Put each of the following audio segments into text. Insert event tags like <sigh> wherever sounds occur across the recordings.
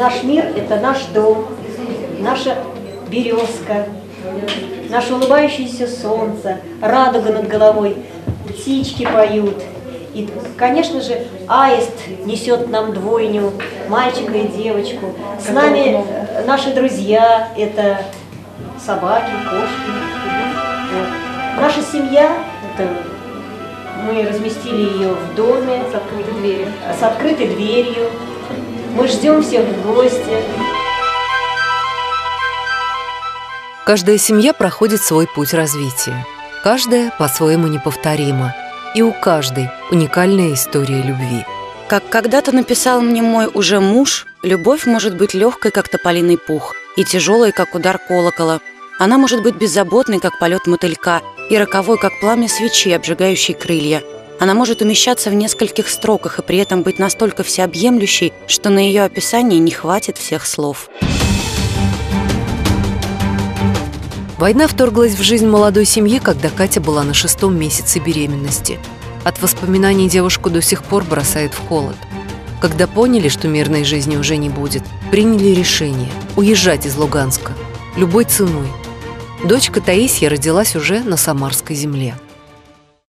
наш мир – это наш дом, наша березка, наше улыбающееся солнце, радуга над головой, птички поют. И, конечно же, аист несет нам двойню, мальчика и девочку. С нами наши друзья – это собаки, кошки. Вот. Наша семья – это мы разместили ее в доме с открытой дверью. С открытой дверью. Мы ждем всех в гости. Каждая семья проходит свой путь развития. Каждая по-своему неповторима. И у каждой уникальная история любви. Как когда-то написал мне мой уже муж, любовь может быть легкой, как тополиный пух, и тяжелой, как удар колокола. Она может быть беззаботной, как полет мотылька, и роковой, как пламя свечи, обжигающей крылья. Она может умещаться в нескольких строках и при этом быть настолько всеобъемлющей, что на ее описание не хватит всех слов. Война вторглась в жизнь молодой семьи, когда Катя была на шестом месяце беременности. От воспоминаний девушку до сих пор бросает в холод. Когда поняли, что мирной жизни уже не будет, приняли решение уезжать из Луганска любой ценой. Дочка Таисия родилась уже на Самарской земле.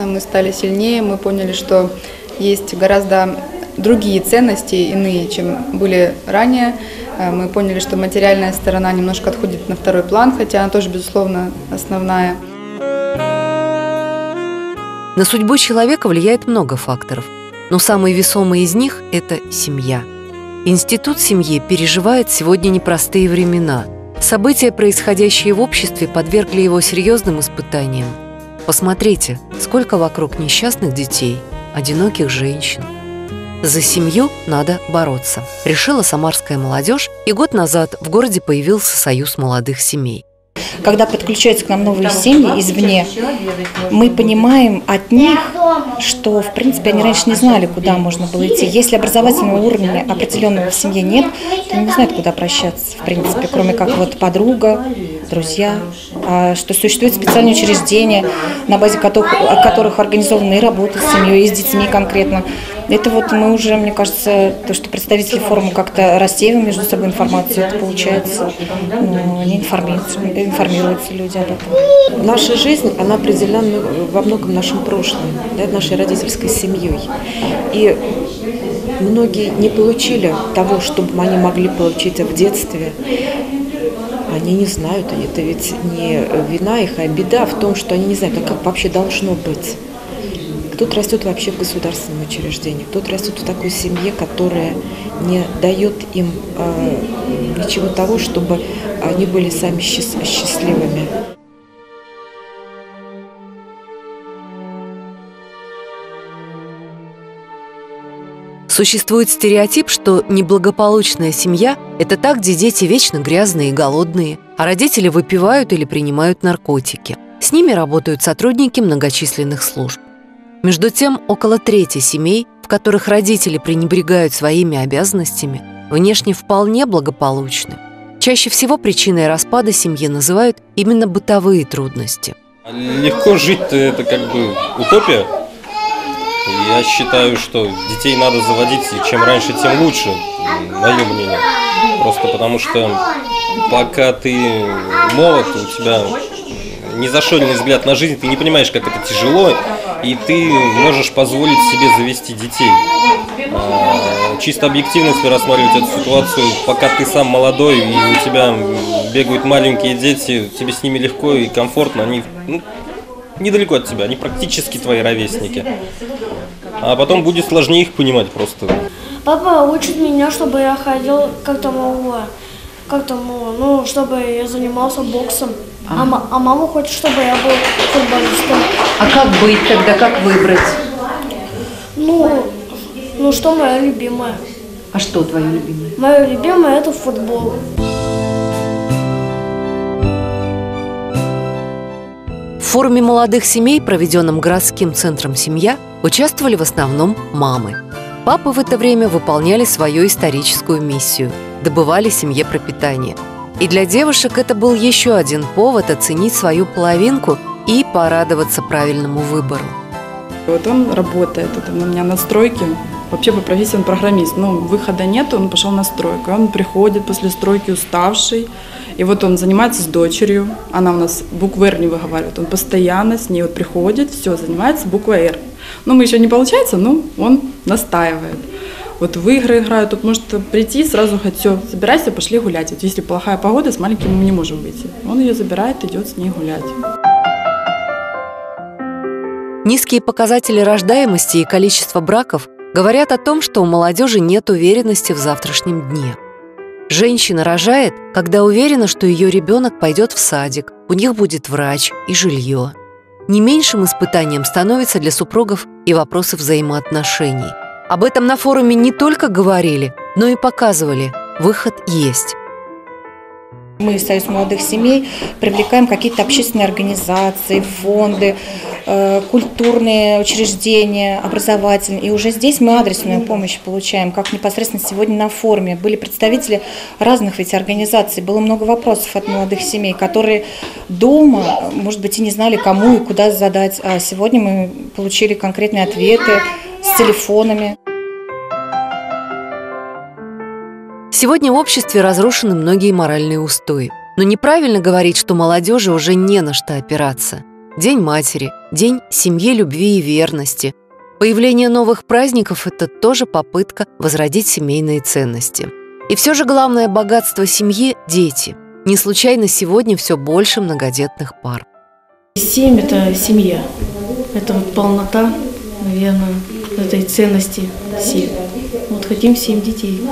Мы стали сильнее, мы поняли, что есть гораздо другие ценности, иные, чем были ранее. Э, мы поняли, что материальная сторона немножко отходит на второй план, хотя она тоже, безусловно, основная. На судьбу человека влияет много факторов, но самый весомый из них – это семья. Институт семьи переживает сегодня непростые времена. События, происходящие в обществе, подвергли его серьезным испытаниям – Посмотрите, сколько вокруг несчастных детей, одиноких женщин. За семью надо бороться, решила самарская молодежь, и год назад в городе появился союз молодых семей. Когда подключаются к нам новые семьи извне, мы понимаем от них, что, в принципе, они раньше не знали, куда можно было идти. Если образовательного уровня определенного в семье нет, то они не знают, куда обращаться, в принципе, кроме как вот подруга, друзья, а что существуют специальные учреждения, на базе которых, которых организованы и работа с семьей, и с детьми конкретно. Это вот мы уже, мне кажется, то, что представители форума как-то рассеиваем между собой информацию, это получается, ну, они информируются, информируются люди об этом. Наша жизнь, она определена во многом нашим прошлым, да, нашей родительской семьей. И многие не получили того, что они могли получить в детстве. Они не знают, это ведь не вина их, а беда в том, что они не знают, как вообще должно быть. Кто-то растет вообще в государственном учреждении, кто-то растет в такой семье, которая не дает им э, ничего того, чтобы они были сами счастливыми. Существует стереотип, что неблагополучная семья – это та, где дети вечно грязные и голодные, а родители выпивают или принимают наркотики. С ними работают сотрудники многочисленных служб. Между тем, около трети семей, в которых родители пренебрегают своими обязанностями, внешне вполне благополучны. Чаще всего причиной распада семьи называют именно бытовые трудности. Легко жить-то это как бы утопия. Я считаю, что детей надо заводить, чем раньше, тем лучше, мое мнение. Просто потому что пока ты молод, у тебя незашоренный взгляд на жизнь, ты не понимаешь, как это тяжело, и ты можешь позволить себе завести детей. А, чисто объективно, если рассматривать эту ситуацию, пока ты сам молодой и у тебя бегают маленькие дети, тебе с ними легко и комфортно, они ну, недалеко от тебя, они практически твои ровесники. А потом будет сложнее их понимать просто. Папа учит меня, чтобы я ходил как-то могу, как-то ну, чтобы я занимался боксом. А, а мама хочет, чтобы я был футболистом. А как быть тогда, как выбрать? Ну, ну что мое любимое? А что твое любимое? Мое любимое это футбол. В форуме молодых семей, проведенном городским центром «Семья», участвовали в основном мамы. Папы в это время выполняли свою историческую миссию – добывали семье пропитание – и для девушек это был еще один повод оценить свою половинку и порадоваться правильному выбору. Вот он работает, это у меня настройки, вообще по профессии он программист. Ну, выхода нет, он пошел на стройку. Он приходит после стройки уставший, и вот он занимается с дочерью, она у нас букву «Р» не выговаривает, он постоянно с ней вот приходит, все, занимается буквой «Р». Ну, мы еще не получается, но он настаивает. Вот в игры играют, тут может прийти сразу говорит, все, собирайся, пошли гулять. Вот если плохая погода, с маленьким мы не можем выйти. Он ее забирает, идет с ней гулять. Низкие показатели рождаемости и количество браков говорят о том, что у молодежи нет уверенности в завтрашнем дне. Женщина рожает, когда уверена, что ее ребенок пойдет в садик, у них будет врач и жилье. Не меньшим испытанием становится для супругов и вопросы взаимоотношений. Об этом на форуме не только говорили, но и показывали. Выход есть. Мы, Союз молодых семей, привлекаем какие-то общественные организации, фонды, э, культурные учреждения, образовательные. И уже здесь мы адресную помощь получаем, как непосредственно сегодня на форуме. Были представители разных ведь организаций. Было много вопросов от молодых семей, которые дома, может быть, и не знали, кому и куда задать. А сегодня мы получили конкретные ответы с телефонами. Сегодня в обществе разрушены многие моральные устои. Но неправильно говорить, что молодежи уже не на что опираться. День матери, день семьи, любви и верности. Появление новых праздников – это тоже попытка возродить семейные ценности. И все же главное богатство семьи – дети. Не случайно сегодня все больше многодетных пар. Семь – это семья. Это вот полнота, наверное, этой ценности семь. Вот хотим семь детей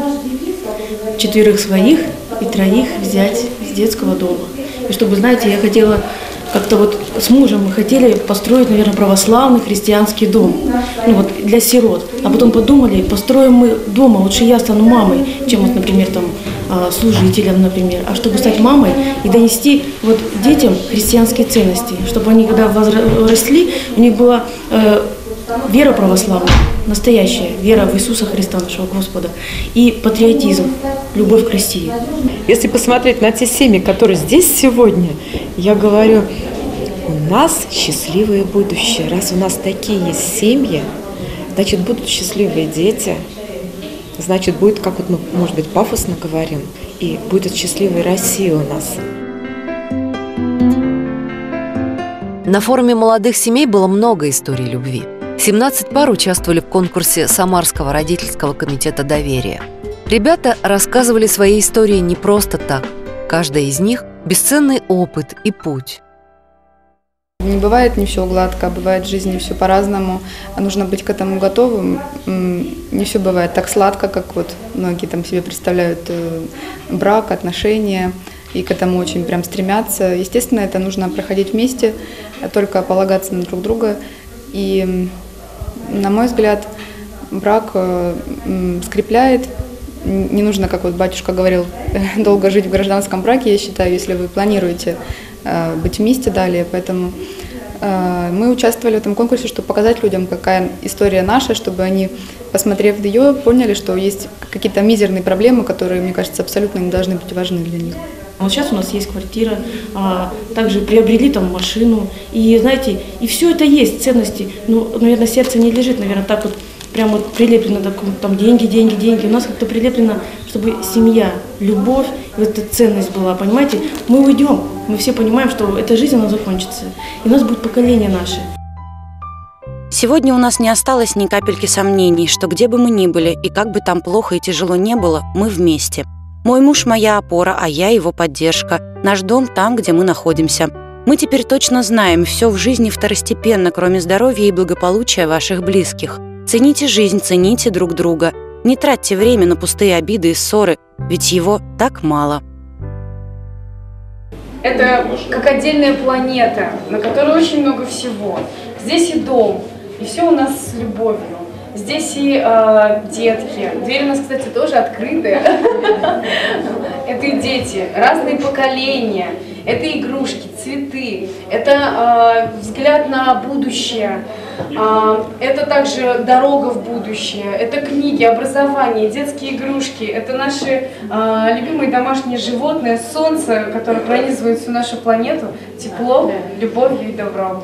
четверых своих и троих взять с детского дома. И чтобы, знаете, я хотела как-то вот с мужем мы хотели построить, наверное, православный христианский дом, ну вот для сирот. А потом подумали, построим мы дома, лучше я стану мамой, чем вот, например, там а, служителем, например. А чтобы стать мамой и донести вот детям христианские ценности, чтобы они когда возросли, у них была э, вера православная, настоящая вера в Иисуса Христа, нашего Господа, и патриотизм, любовь к России. Если посмотреть на те семьи, которые здесь сегодня, я говорю, у нас счастливое будущее. Раз у нас такие есть семьи, значит, будут счастливые дети, значит, будет, как вот мы, может быть, пафосно говорим, и будет счастливая Россия у нас. На форуме молодых семей было много историй любви – 17 пар участвовали в конкурсе Самарского родительского комитета доверия. Ребята рассказывали свои истории не просто так. Каждая из них – бесценный опыт и путь. Не бывает не все гладко, бывает в жизни все по-разному. А нужно быть к этому готовым. Не все бывает так сладко, как вот многие там себе представляют э, брак, отношения, и к этому очень прям стремятся. Естественно, это нужно проходить вместе, только полагаться на друг друга. И на мой взгляд, брак э, скрепляет. Не нужно, как вот батюшка говорил, <laughs> долго жить в гражданском браке, я считаю, если вы планируете э, быть вместе далее. Поэтому э, мы участвовали в этом конкурсе, чтобы показать людям, какая история наша, чтобы они, посмотрев ее, поняли, что есть какие-то мизерные проблемы, которые, мне кажется, абсолютно не должны быть важны для них. Вот сейчас у нас есть квартира, а, также приобрели там машину. И знаете, и все это есть, ценности. Ну, наверное, сердце не лежит, наверное, так вот прям вот прилеплено так, там деньги, деньги, деньги. У нас как-то прилеплено, чтобы семья, любовь, вот эта ценность была, понимаете? Мы уйдем, мы все понимаем, что эта жизнь, она закончится. И у нас будет поколение наше. Сегодня у нас не осталось ни капельки сомнений, что где бы мы ни были и как бы там плохо и тяжело не было, мы вместе – мой муж – моя опора, а я его поддержка. Наш дом там, где мы находимся. Мы теперь точно знаем, все в жизни второстепенно, кроме здоровья и благополучия ваших близких. Цените жизнь, цените друг друга. Не тратьте время на пустые обиды и ссоры, ведь его так мало. Это как отдельная планета, на которой очень много всего. Здесь и дом, и все у нас с любовью. Здесь и э, детки. Двери у нас, кстати, тоже открытые. <laughs> Это и дети, разные поколения. Это игрушки, цветы. Это э, взгляд на будущее. Э, это также дорога в будущее. Это книги, образование, детские игрушки. Это наши э, любимые домашние животные, солнце, которое пронизывает всю нашу планету, тепло, любовью и добром.